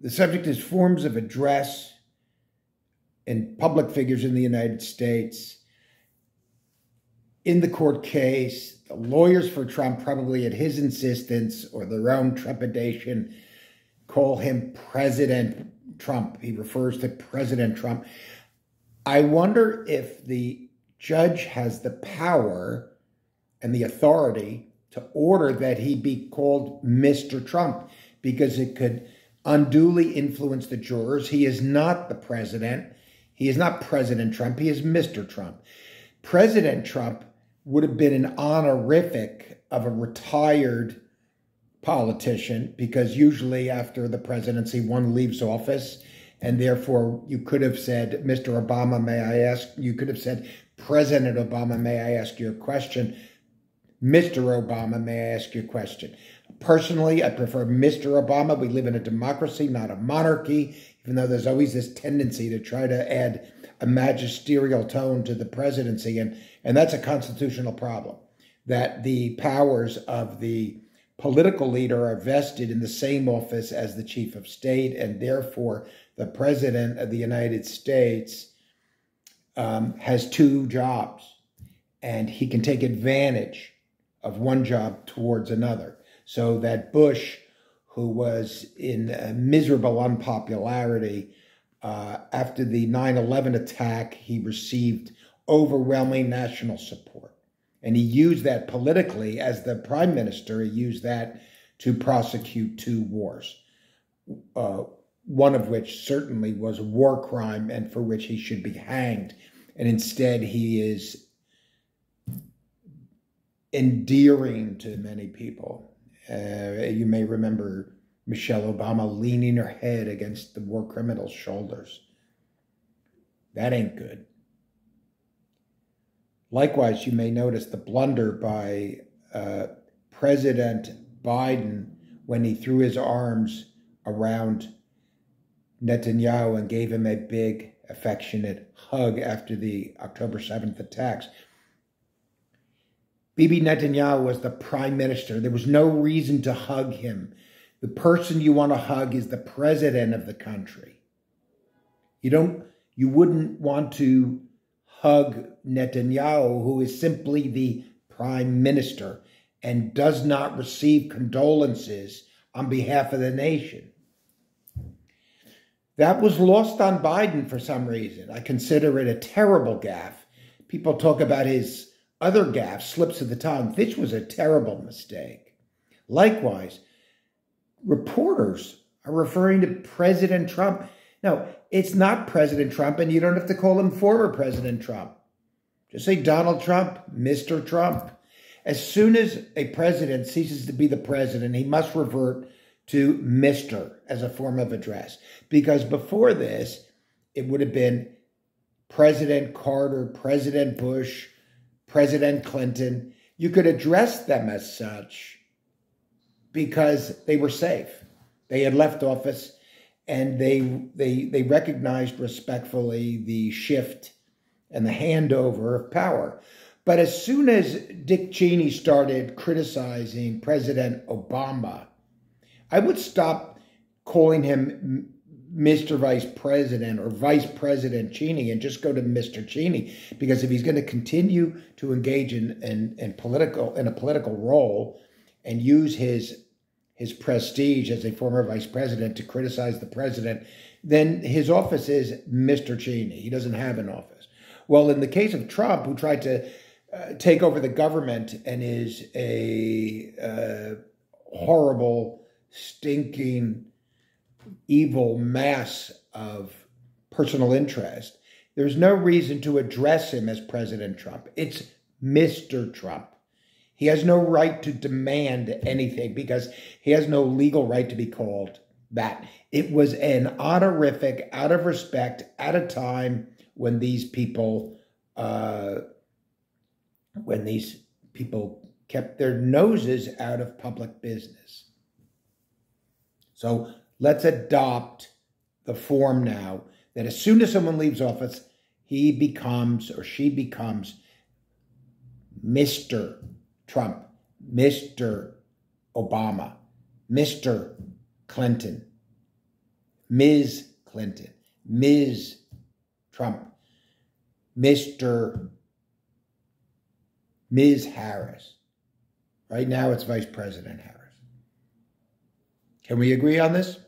The subject is forms of address and public figures in the United States. In the court case, the lawyers for Trump, probably at his insistence or their own trepidation, call him President Trump. He refers to President Trump. I wonder if the judge has the power and the authority to order that he be called Mr. Trump because it could unduly influence the jurors. He is not the president. He is not President Trump. He is Mr. Trump. President Trump would have been an honorific of a retired politician because usually after the presidency, one leaves office. And therefore, you could have said, Mr. Obama, may I ask? You could have said, President Obama, may I ask you a question? Mr. Obama, may I ask you a question? Personally, I prefer Mr. Obama. We live in a democracy, not a monarchy, even though there's always this tendency to try to add a magisterial tone to the presidency. And, and that's a constitutional problem, that the powers of the political leader are vested in the same office as the chief of state, and therefore the president of the United States um, has two jobs, and he can take advantage of one job towards another. So that Bush, who was in miserable unpopularity uh, after the 9 11 attack, he received overwhelming national support. And he used that politically as the prime minister, he used that to prosecute two wars, uh, one of which certainly was a war crime and for which he should be hanged. And instead, he is endearing to many people. Uh, you may remember Michelle Obama leaning her head against the war criminal's shoulders. That ain't good. Likewise, you may notice the blunder by uh, President Biden when he threw his arms around Netanyahu and gave him a big, affectionate hug after the October 7th attacks. Bibi Netanyahu was the prime minister. There was no reason to hug him. The person you want to hug is the president of the country. You don't, you wouldn't want to hug Netanyahu, who is simply the prime minister and does not receive condolences on behalf of the nation. That was lost on Biden for some reason. I consider it a terrible gaffe. People talk about his other gaffes, slips of the tongue. This was a terrible mistake. Likewise, reporters are referring to President Trump. No, it's not President Trump, and you don't have to call him former President Trump. Just say Donald Trump, Mr. Trump. As soon as a president ceases to be the president, he must revert to Mr. as a form of address. Because before this, it would have been President Carter, President Bush, President Clinton. You could address them as such because they were safe. They had left office and they they they recognized respectfully the shift and the handover of power. But as soon as Dick Cheney started criticizing President Obama, I would stop calling him Mr. Vice President or Vice President Cheney and just go to Mr. Cheney because if he's going to continue to engage in, in, in political in a political role and use his his prestige as a former vice president to criticize the president, then his office is Mr. Cheney. He doesn't have an office. Well, in the case of Trump, who tried to uh, take over the government and is a uh, horrible, stinking evil mass of personal interest, there's no reason to address him as President Trump. It's Mr. Trump. He has no right to demand anything because he has no legal right to be called that. It was an honorific, out of respect, at a time when these people, uh, when these people kept their noses out of public business. So let's adopt the form now that as soon as someone leaves office, he becomes or she becomes Mr. Trump, Mr. Obama, Mr. Clinton. Ms. Clinton, Ms. Trump, Mr. Ms. Harris. Right now it's Vice President Harris. Can we agree on this?